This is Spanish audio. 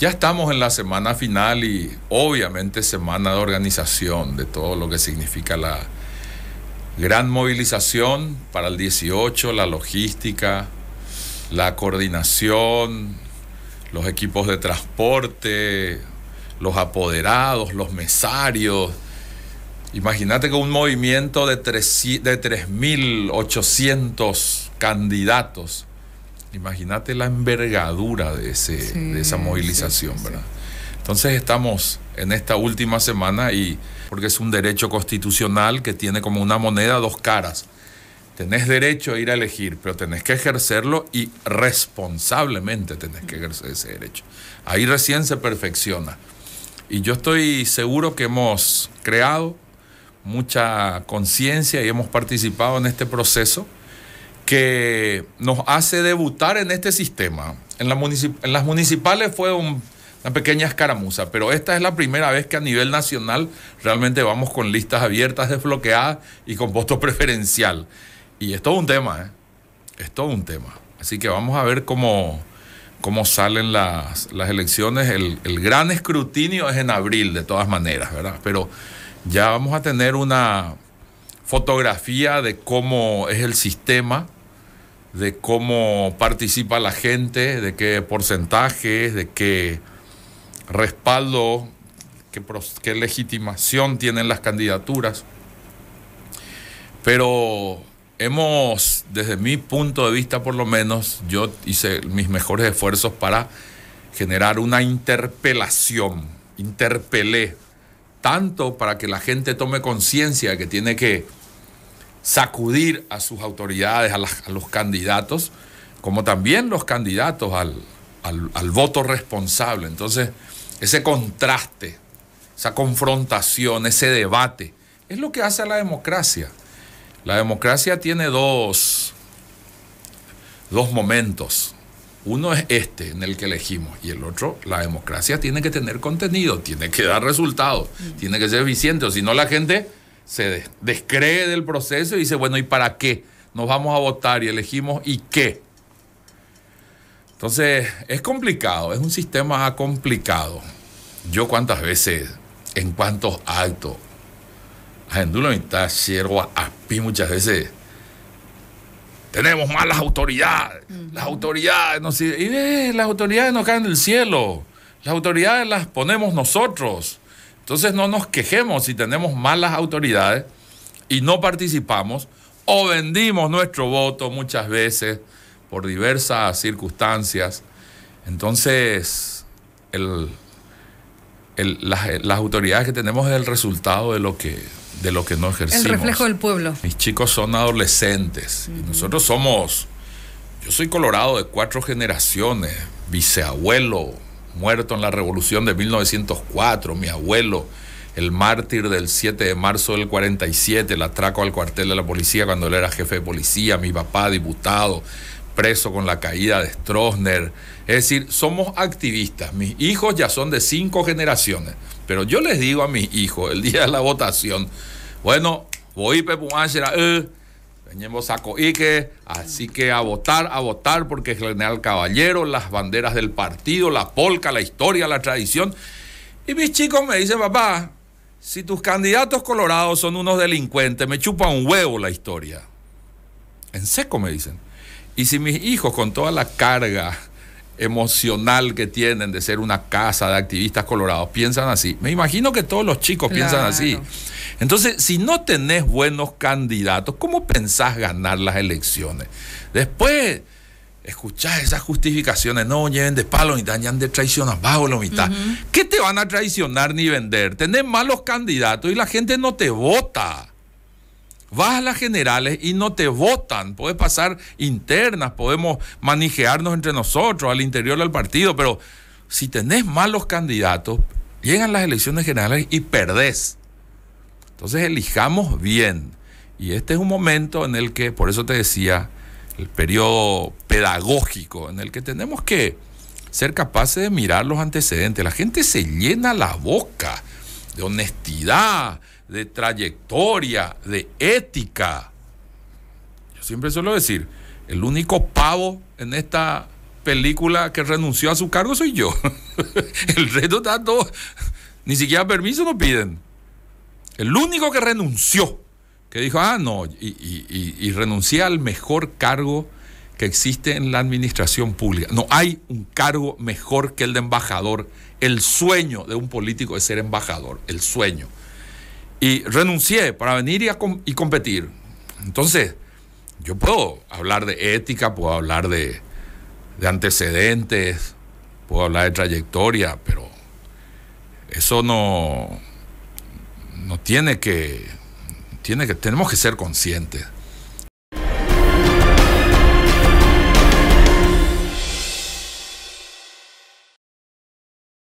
Ya estamos en la semana final y obviamente semana de organización de todo lo que significa la gran movilización para el 18, la logística, la coordinación, los equipos de transporte, los apoderados, los mesarios. Imagínate que un movimiento de 3.800 candidatos Imagínate la envergadura de, ese, de esa movilización, ¿verdad? Entonces estamos en esta última semana y porque es un derecho constitucional que tiene como una moneda dos caras. Tenés derecho a ir a elegir, pero tenés que ejercerlo y responsablemente tenés que ejercer ese derecho. Ahí recién se perfecciona. Y yo estoy seguro que hemos creado mucha conciencia y hemos participado en este proceso que nos hace debutar en este sistema. En, las municipales fue una pequeña escaramuza, pero esta es la primera vez que a nivel nacional realmente vamos con listas abiertas, desbloqueadas y con voto preferencial. Y es todo un tema, ¿eh? Es todo un tema. Así que vamos a ver cómo, cómo salen las, elecciones. El, el, gran escrutinio es en abril, de todas maneras, ¿verdad? Pero ya vamos a tener una fotografía de cómo es el sistema de cómo participa la gente, de qué porcentaje, de qué respaldo, qué, legitimación tienen las candidaturas. Pero hemos, desde mi punto de vista por lo menos, yo hice mis mejores esfuerzos para generar una interpelación, interpelé, tanto para que la gente tome conciencia de que tiene que sacudir a sus autoridades, a, los candidatos, como también los candidatos al, voto responsable. Entonces, ese contraste, esa confrontación, ese debate, es lo que hace a la democracia. La democracia tiene dos, dos momentos. Uno es este en el que elegimos y el otro, la democracia tiene que tener contenido, tiene que dar resultados, tiene que ser eficiente, o si no la gente se descree del proceso y dice, bueno, ¿y para qué? Nos vamos a votar y elegimos ¿y qué? Entonces, es complicado, es un sistema complicado. Yo cuántas veces, en cuántos actos, a está siervo a pi muchas veces, tenemos malas autoridades, las autoridades no y eh, las autoridades no caen del cielo, las autoridades las ponemos nosotros. Entonces no nos quejemos si tenemos malas autoridades y no participamos o vendimos nuestro voto muchas veces por diversas circunstancias. Entonces, las, autoridades que tenemos es el resultado de lo que, de lo que no ejercimos. El reflejo del pueblo. Mis chicos son adolescentes y nosotros somos, yo soy colorado de cuatro generaciones, viceabuelo, muerto en la revolución de 1904, mi abuelo, el mártir del 7 de marzo del 47, el atraco al cuartel de la policía cuando él era jefe de policía, mi papá diputado, preso con la caída de Stroessner. Es decir, somos activistas. Mis hijos ya son de cinco generaciones, pero yo les digo a mis hijos el día de la votación, bueno, voy a eh, saco que así que a votar, a votar, porque general caballero, las banderas del partido, la polca, la historia, la tradición. Y mis chicos me dicen, papá, si tus candidatos colorados son unos delincuentes, me chupa un huevo la historia. En seco me dicen. Y si mis hijos con toda la carga emocional que tienen de ser una casa de activistas colorados piensan así, me imagino que todos los chicos piensan así. Entonces, si no tenés buenos candidatos, ¿cómo pensás ganar las elecciones? Después, escuchás esas justificaciones, no lleven de palo ni dañan de traicionar bajo la mitad. ¿Qué te van a traicionar ni vender? Tenés malos candidatos y la gente no te vota. Vas a las generales y no te votan. Puede pasar internas, podemos manejarnos entre nosotros al interior del partido, pero si tenés malos candidatos, llegan las elecciones generales y perdés. Entonces elijamos bien. Y este es un momento en el que, por eso te decía, el periodo pedagógico, en el que tenemos que ser capaces de mirar los antecedentes. La gente se llena la boca de honestidad, de trayectoria, de ética. Yo siempre suelo decir, el único pavo en esta película que renunció a su cargo soy yo. El resto está todo. Ni siquiera permiso no piden. El único que renunció, que dijo, ah, no, y, y renuncié al mejor cargo que existe en la administración pública. No hay un cargo mejor que el de embajador. El sueño de un político es ser embajador, el sueño. Y renuncié para venir y, competir. Entonces, yo puedo hablar de ética, puedo hablar de, antecedentes, puedo hablar de trayectoria, pero eso no, no tiene que, tiene que, tenemos que ser conscientes